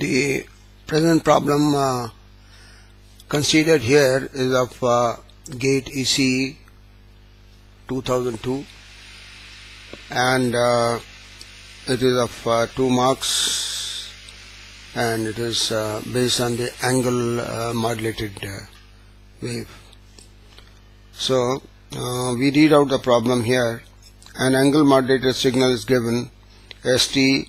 The present problem uh, considered here is of uh, gate EC 2002 and uh, it is of uh, 2 marks and it is uh, based on the angle uh, modulated wave. So we read out the problem here. An angle modulated signal is given st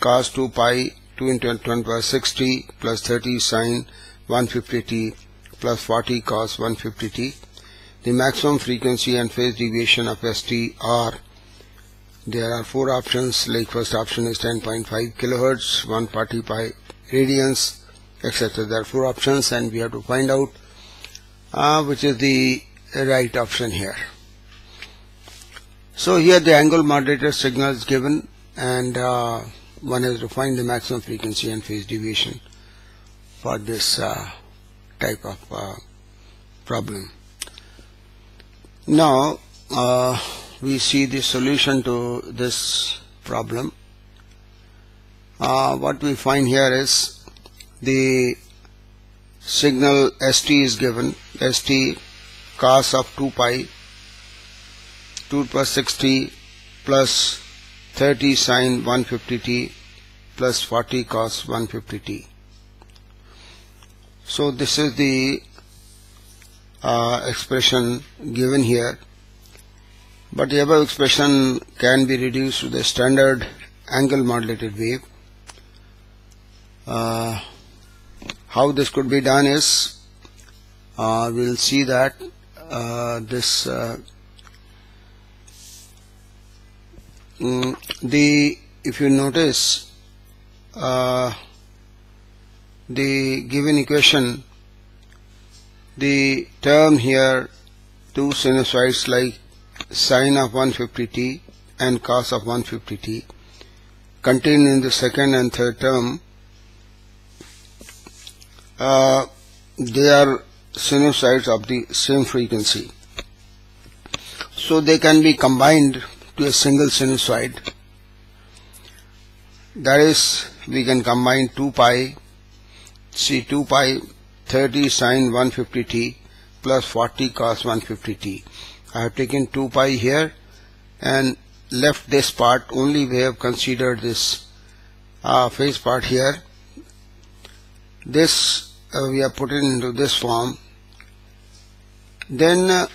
cos 2 pi 2 into 10 power 60 plus 30 sine 150t plus 40 cos 150t. The maximum frequency and phase deviation of st are there are four options like first option is 10.5 kilohertz 140 pi radians etc there are four options and we have to find out uh, which is the right option here so here the angle modulated signal is given and uh, one has to find the maximum frequency and phase deviation for this uh, type of uh, problem now uh, we see the solution to this problem. Uh, what we find here is the signal st is given st cos of 2 pi 2 plus 60 plus 30 sine 150t plus 40 cos 150t. So this is the uh, expression given here but the above expression can be reduced to the standard angle modulated wave. Uh, how this could be done is uh, we'll see that uh, this uh, mm, the if you notice uh, the given equation the term here two sinusoids like sine of 150t and cos of 150t contained in the second and third term uh, they are sinusoids of the same frequency. So they can be combined to a single sinusoid. That is we can combine 2 pi see 2 pi 30 sine 150t plus 40 cos 150t I have taken 2 pi here and left this part. Only we have considered this uh, phase part here. This uh, we have put it into this form. Then uh,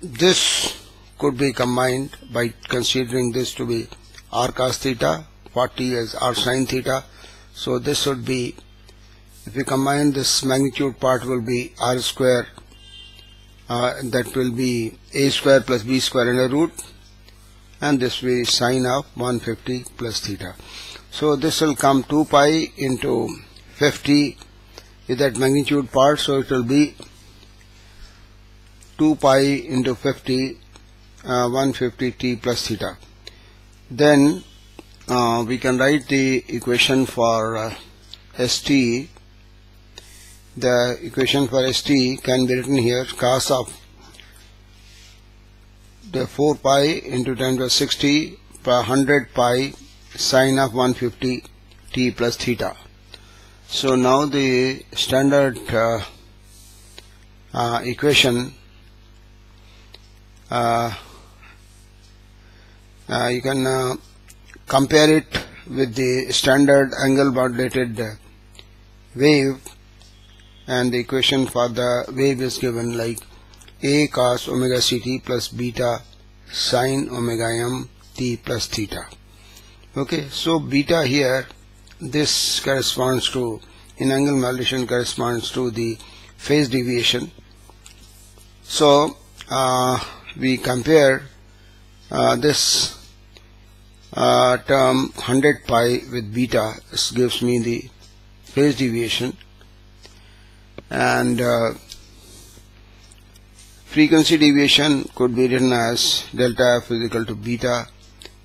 this could be combined by considering this to be r cos theta 40 as r sine theta so this would be if we combine this magnitude part will be r square uh, that will be a square plus b square under root and this will be sine of 150 plus theta. So this will come 2 pi into 50 is that magnitude part so it will be 2 pi into 50 uh, 150 t plus theta. Then uh, we can write the equation for uh, st the equation for st can be written here cos of the 4 pi into 10 to the 60 per 100 pi sine of 150 t plus theta. So now the standard uh, uh, equation uh, uh you can uh, compare it with the standard angle modulated wave and the equation for the wave is given like a cos omega ct plus beta sine omega m t plus theta. Okay so beta here this corresponds to in angle modulation corresponds to the phase deviation. So uh, we compare uh, this uh, term 100 pi with beta this gives me the phase deviation. And uh, frequency deviation could be written as delta f is equal to beta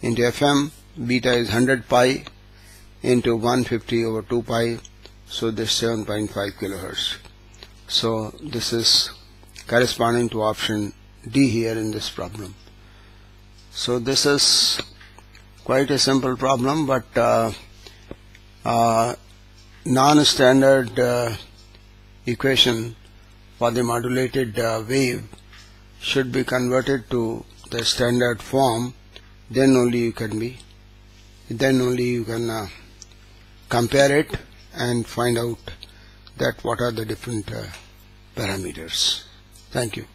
into fm beta is 100 pi into 150 over 2 pi. So this 7.5 kilohertz. So this is corresponding to option D here in this problem. So this is quite a simple problem but uh, uh, non-standard uh, equation for the modulated uh, wave should be converted to the standard form. Then only you can be then only you can uh, compare it and find out that what are the different uh, parameters. Thank you